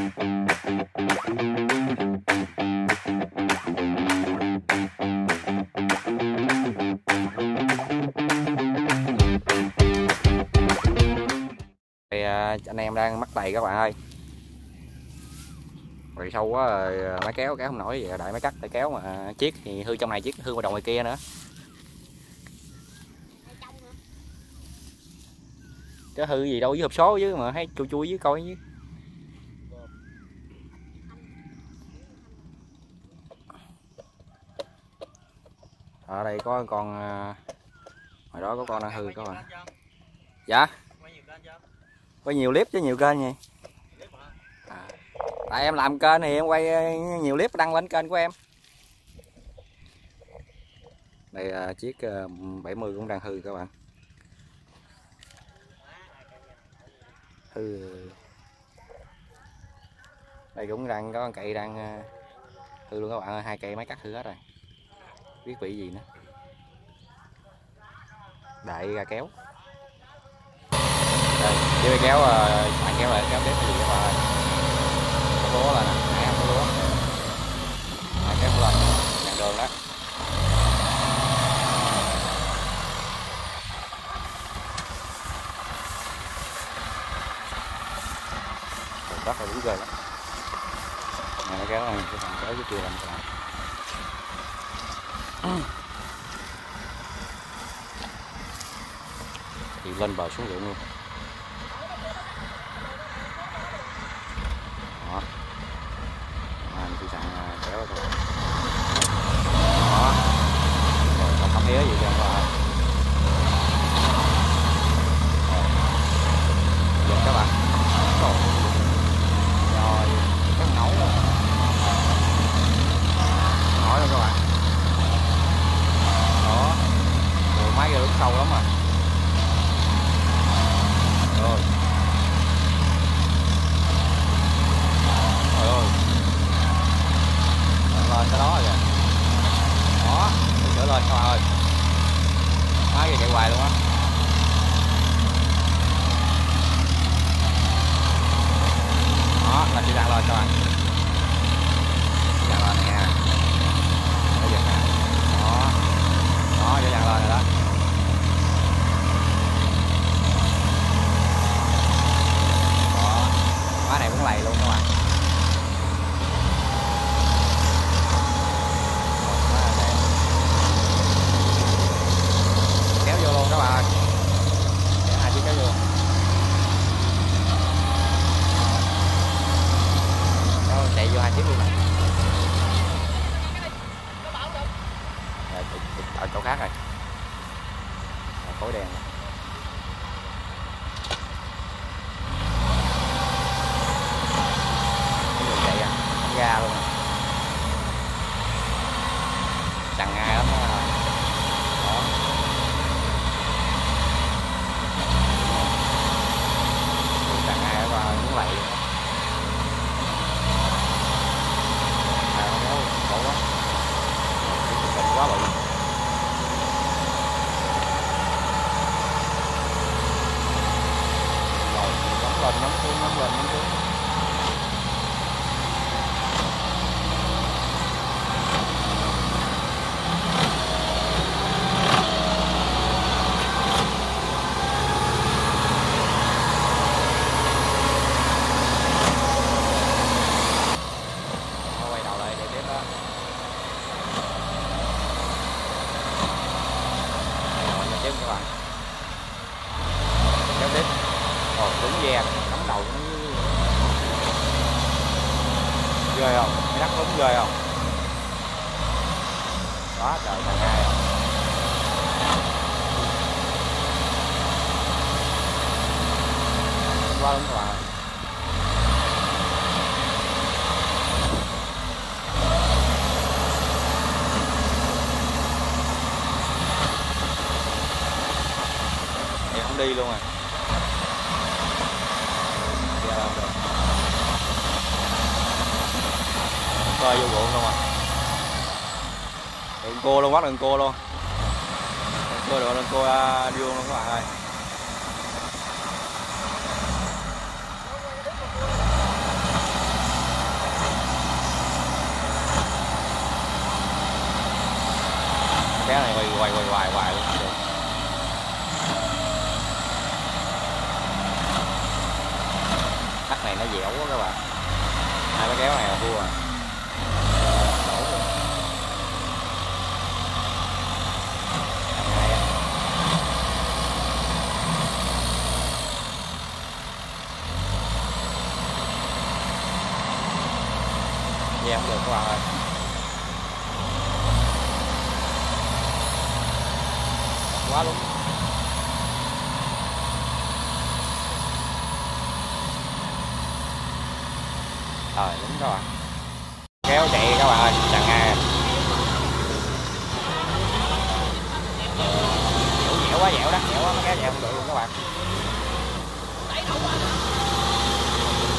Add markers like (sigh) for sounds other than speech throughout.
À, anh em đang mắc tày các bạn ơi. Rồi sâu quá rồi à, máy kéo kéo không nổi vậy, đại máy cắt để kéo mà chiếc thì hư trong này chiếc, hư vào đầu ngoài kia nữa. Chứ hư gì đâu với hộp số chứ mà, thấy chui chui với coi chứ. Đây có con à, ngoài đó có con đang hư các bạn. dạ? Có nhiều clip chứ nhiều kênh vậy? À, tại em làm kênh thì em quay nhiều clip đăng lên kênh của em. Đây là chiếc 70 cũng đang hư các bạn. Hư. Đây cũng đang có con cây đang à, hư luôn các bạn ơi hai cây máy cắt hư hết rồi. Biết bị gì nữa đại ra kéo. Đây chưa kéo ờ, bạn kéo lại kéo tiếp cái gì các bạn ơi có lúa là nè nãy không có lúa. À, kéo lên. Nhận đường đó. Còn là đúng rồi đó này nó kéo này cái thằng kéo cái kia làm sao? Thì lên bờ xuống ruộng luôn đó anh thì sẵn kéo rồi đó rồi không cắm mía gì cho qua giờ các bạn rồi rồi cái nấu rồi nói luôn các bạn đó rồi máy giờ đứng sâu lắm à rồi trời ơi lên lên cái đó rồi kìa đó trở lên các bạn ơi máy kìa chạy hoài luôn á đi ra rồi lên các bạn đang lên bây giờ nè đó. Đó dàn dàng lên rồi đó má này cũng lầy luôn các bạn Má này đẹp. kéo vô luôn các bạn ơi kéo hai chiếc kéo vô kéo chạy vô hai chiếc luôn nè Rồi, chạy- chạy ở chỗ khác rồi Rồi, khối đèn rồi. cái đường chạy à không ra luôn. Chẳng ngay lắm đó. Đó chẳng ngay và muốn vậy, à khổ quá. Cái quá bự. Rồi nóng lên nóng xuống nóng lên nóng xuống Nó quay đầu lại để tiếp đó rồi lên tiếp các bạn kéo tiếp còn đúng ve nắm đầu nó ghê không? Cái đất đúng ghê không? Đó trời thằng hai không? Qua đúng các bạn đi luôn rồi coi vô ruộng luôn à. Đừng cô luôn quá đừng cô luôn. Đừng cô được đừng cô à, đi luôn luôn các bạn ơi. Cái này quay quay quay quay quay. luôn dẻo quá các bạn. Hai cái kéo này là thua. rồi Đổ luôn. Thằng hai á. Dạ không được các bạn ơi quá luôn ờ đúng rồi. Kéo chạy các bạn ơi chẳng ai dẻo dẻo quá dẻo đó dẻo quá mấy cái dẻo không được luôn các bạn.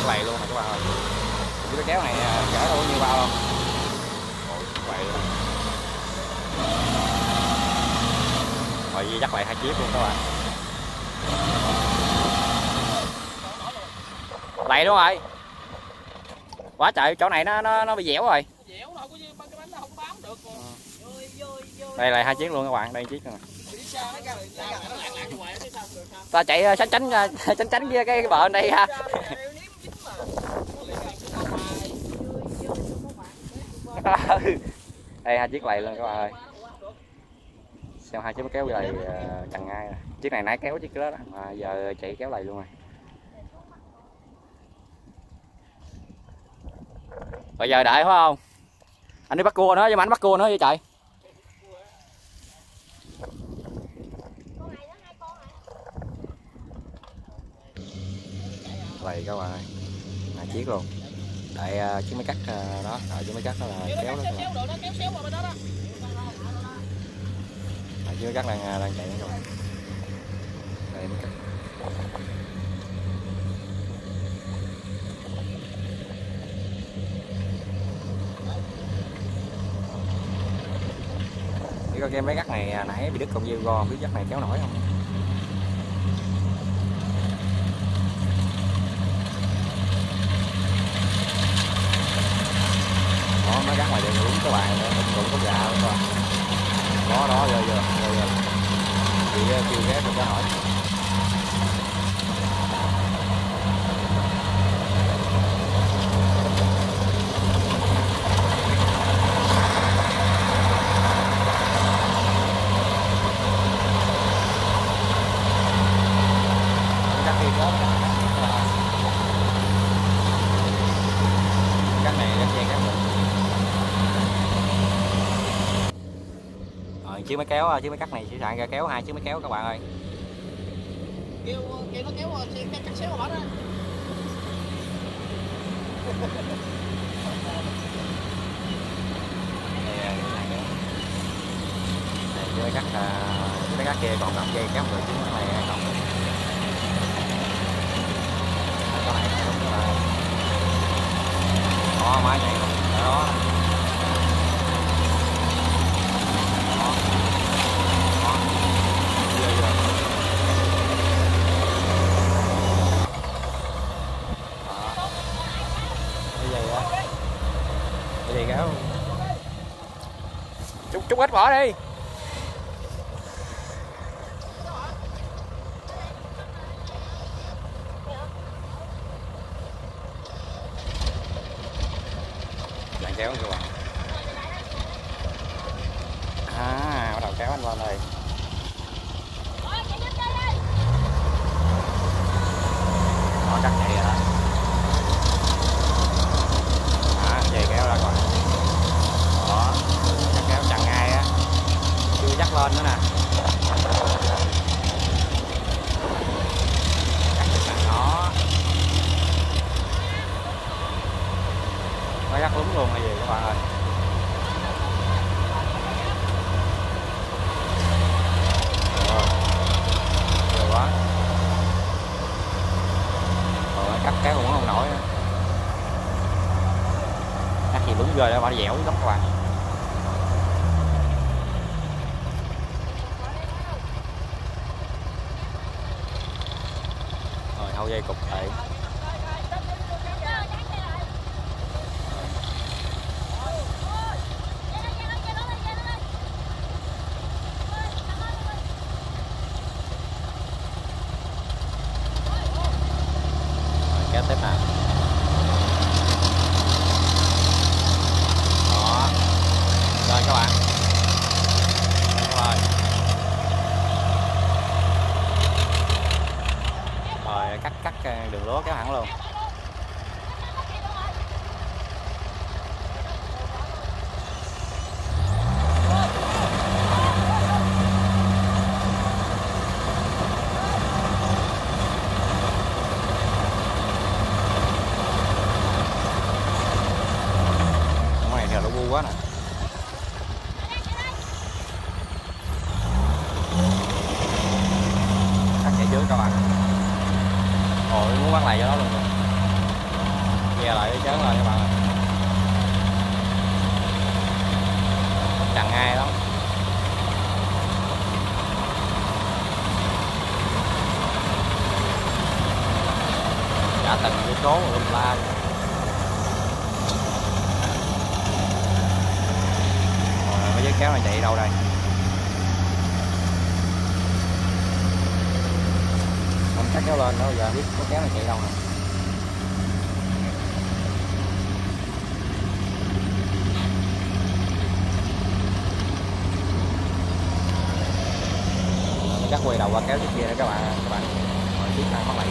Lầy luôn này các bạn ơi. Chứ cái kéo này à, chở đâu có nhiêu bao đâu Ôi, quầy luôn rồi gì dắt lại hai chiếc luôn các bạn. Lầy đúng rồi quá trời chỗ này nó nó nó bị dẻo rồi. Đây là hai chiếc luôn các bạn đây chiếc sao? ta chạy ờ, tránh tránh ờ, (laughs) tránh tránh kia cái, cái bờ đây ha. (laughs) Đây hai chiếc lầy luôn các bạn ơi. Xem hai chiếc kéo lầy chằng ngay chiếc này nãy kéo chiếc đó, đó mà giờ chạy kéo lầy luôn rồi bây giờ đợi phải không? Anh đi bắt cua nữa với mà anh bắt cua nữa vậy trời. Lầy các bạn ơi hai chiếc luôn. Đợi uh, chiếc máy cắt ờ, đó. Đợi chiếc máy cắt đó là Kéo đó kéo xéo đồ đó, kéo xéo qua bên đó đó. đợi chiếc máy cắt đang đang chạy các bạn đây máy cắt coi cái máy gắt này à, nãy bị đứt con dây go cái biết này kéo nổi không? Đó máy gắt ngoài đường đúng các bạn cũng cũng có gà đúng không đó đó rồi rồi rồi rồi chị kêu ghé được cái hỏi cắt đi có cắt này cắt dây cắt được rồi chiếc máy kéo chiếc máy cắt này sẽ sạn ra kéo hai chiếc máy kéo các bạn ơi Kêu kêu nó kéo xe cắt xéo này chiếc máy cắt à, chiếc máy cắt kia còn cầm dây kéo được chiếc này không cái này đúng là đó máy đó đó Đó. Vừa vừa. Đó. cái gì á cái gì kéo quét bỏ đi. Bạn kéo kìa bạn. À bắt đầu kéo anh lên đây. nó chắc vậy rồi đó à, dây kéo ra coi. Đó chắc kéo chặn ngay á chưa dắt lên nữa nè chắc được nè đó nó dắt đúng luôn hay gì các bạn ơi Wow. Ghê quá Rồi cắt kéo cũng không nổi nữa cắt thì đúng ghê đó mà nó dẻo lắm các bạn hậu dây cục lại các bạn Đây các bạn rồi cắt cắt ờ, đường lúa kéo hẳn luôn Cái này thì nó bu quá nè cắt chạy trước các bạn rồi muốn bắt lại cho nó luôn rồi che lại chớn lên các bạn ơi chặn ngay lắm trả từng số la. Rồi, mấy chiếc kéo này chạy đâu đây? Không chắc kéo lên đâu giờ biết có kéo này chạy đâu nè. Chắc quay đầu qua kéo trước kia đó các bạn các bạn. Rồi chiếc này mất lại.